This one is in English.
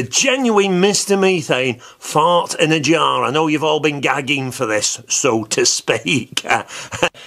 A genuine Mr. Methane fart in a jar. I know you've all been gagging for this, so to speak.